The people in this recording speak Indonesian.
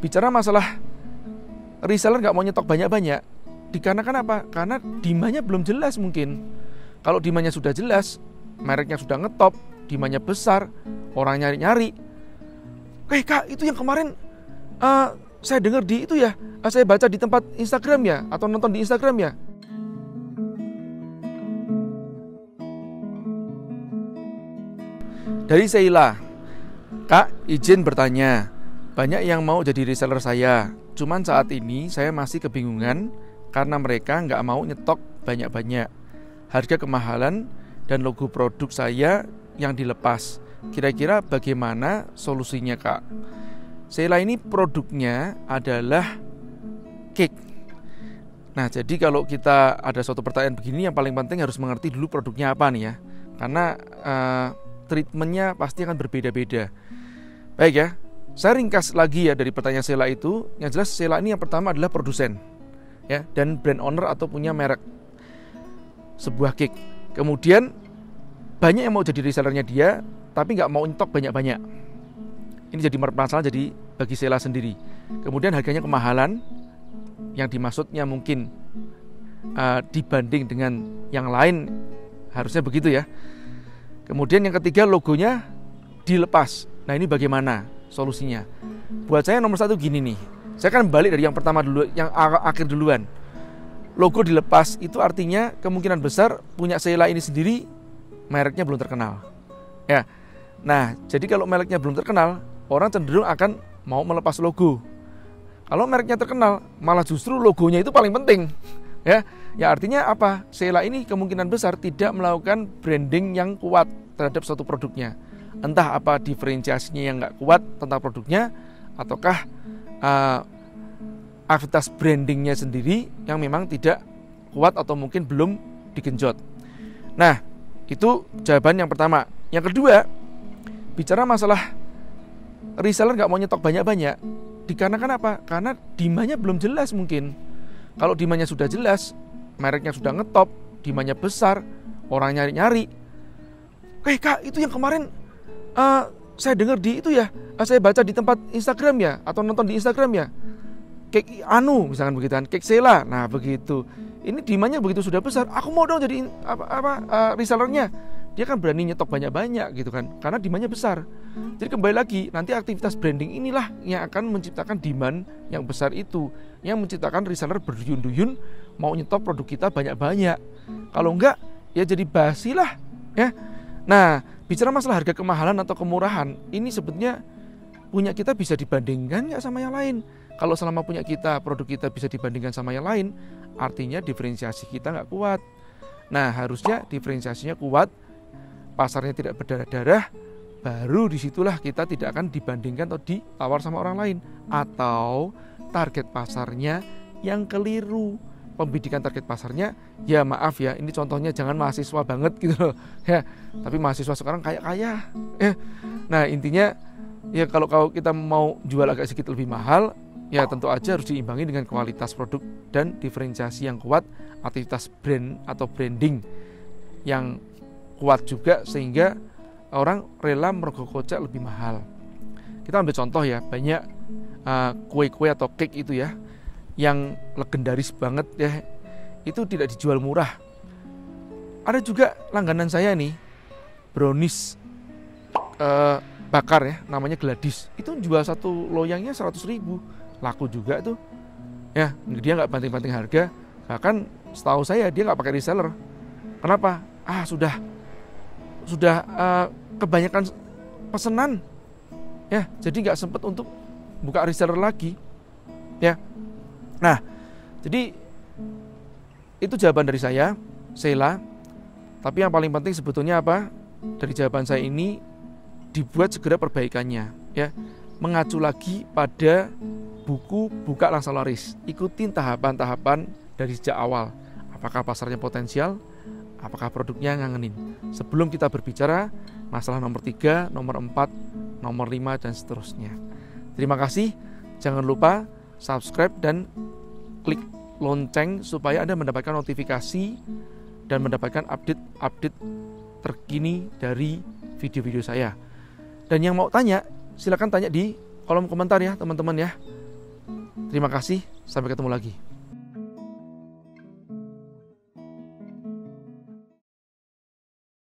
bicara masalah reseller nggak mau nyetok banyak-banyak, dikarenakan apa? Karena dimanya belum jelas mungkin. Kalau dimanya sudah jelas, mereknya sudah ngetop, dimanya besar, orang nyari-nyari. Eh kak, itu yang kemarin uh, saya dengar di itu ya, uh, saya baca di tempat Instagram ya, atau nonton di Instagram ya. Dari Sheila, Kak izin bertanya, banyak yang mau jadi reseller saya, cuman saat ini saya masih kebingungan karena mereka nggak mau nyetok banyak-banyak. Harga kemahalan dan logo produk saya yang dilepas. Kira-kira bagaimana solusinya kak? Sheila ini produknya adalah cake. Nah jadi kalau kita ada suatu pertanyaan begini yang paling penting harus mengerti dulu produknya apa nih ya. Karena uh, treatmentnya pasti akan berbeda-beda. Baik ya, saya ringkas lagi ya dari pertanyaan Sela itu. Yang jelas Sela ini yang pertama adalah produsen, ya dan brand owner atau punya merek sebuah cake. Kemudian banyak yang mau jadi resellernya dia, tapi nggak mau nyetok banyak-banyak. Ini jadi masalah jadi bagi Sela sendiri. Kemudian harganya kemahalan, yang dimaksudnya mungkin uh, dibanding dengan yang lain harusnya begitu ya. Kemudian yang ketiga logonya dilepas. Nah ini bagaimana solusinya? Buat saya nomor satu gini nih. Saya kan balik dari yang pertama dulu, yang akhir duluan. Logo dilepas itu artinya kemungkinan besar punya Sheila ini sendiri mereknya belum terkenal. Ya. Nah, jadi kalau mereknya belum terkenal, orang cenderung akan mau melepas logo. Kalau mereknya terkenal, malah justru logonya itu paling penting. Ya, ya artinya apa? Sheila ini kemungkinan besar tidak melakukan branding yang kuat terhadap suatu produknya. Entah apa diferensiasinya yang nggak kuat tentang produknya, ataukah uh, aktivitas brandingnya sendiri yang memang tidak kuat atau mungkin belum digenjot. Nah, itu jawaban yang pertama. Yang kedua, bicara masalah reseller nggak mau nyetok banyak-banyak, dikarenakan apa? Karena dimanya belum jelas mungkin kalau demandnya sudah jelas, mereknya sudah ngetop, demandnya besar, orang nyari-nyari. Eh kak, itu yang kemarin uh, saya dengar di itu ya, uh, saya baca di tempat Instagram ya, atau nonton di Instagram ya. Cake Anu misalkan begitu kan, cake Sela. Nah begitu. Ini demandnya begitu sudah besar, aku mau dong jadi apa, apa uh, resellernya dia kan berani nyetok banyak-banyak gitu kan karena demandnya besar jadi kembali lagi nanti aktivitas branding inilah yang akan menciptakan demand yang besar itu yang menciptakan reseller berduyun-duyun mau nyetok produk kita banyak-banyak kalau enggak ya jadi basi lah ya nah bicara masalah harga kemahalan atau kemurahan ini sebetulnya punya kita bisa dibandingkan nggak sama yang lain? Kalau selama punya kita produk kita bisa dibandingkan sama yang lain artinya diferensiasi kita nggak kuat. Nah, harusnya diferensiasinya kuat pasarnya tidak berdarah-darah, baru di situlah kita tidak akan dibandingkan atau ditawar sama orang lain atau target pasarnya yang keliru pembidikan target pasarnya ya maaf ya ini contohnya jangan mahasiswa banget gitu loh. Ya tapi mahasiswa sekarang kayak kaya. Ya nah intinya ya kalau kalau kita mau jual agak sedikit lebih mahal ya tentu aja harus diimbangi dengan kualitas produk dan diferensiasi yang kuat aktivitas brand atau branding yang kuat juga sehingga orang rela merogoh kocek lebih mahal. Kita ambil contoh ya, banyak uh, kue-kue atau cake itu ya yang legendaris banget ya itu tidak dijual murah. Ada juga langganan saya nih brownies uh, bakar ya namanya Gladys. Itu jual satu loyangnya 100 ribu. Laku juga tuh. Ya dia nggak banting-banting harga. Bahkan setahu saya dia nggak pakai reseller. Kenapa? Ah sudah. Sudah uh, kebanyakan pesanan ya jadi nggak sempat untuk buka reseller lagi. Ya nah jadi itu jawaban dari saya Sheila tapi yang paling penting sebetulnya apa dari jawaban saya ini dibuat segera perbaikannya ya mengacu lagi pada buku buka langsung laris ikutin tahapan-tahapan dari sejak awal apakah pasarnya potensial apakah produknya ngangenin. Sebelum kita berbicara masalah nomor 3, nomor 4, nomor 5 dan seterusnya. Terima kasih. Jangan lupa subscribe dan klik lonceng supaya Anda mendapatkan notifikasi dan mendapatkan update-update terkini dari video-video saya. Dan yang mau tanya, silakan tanya di kolom komentar ya, teman-teman ya. Terima kasih, sampai ketemu lagi.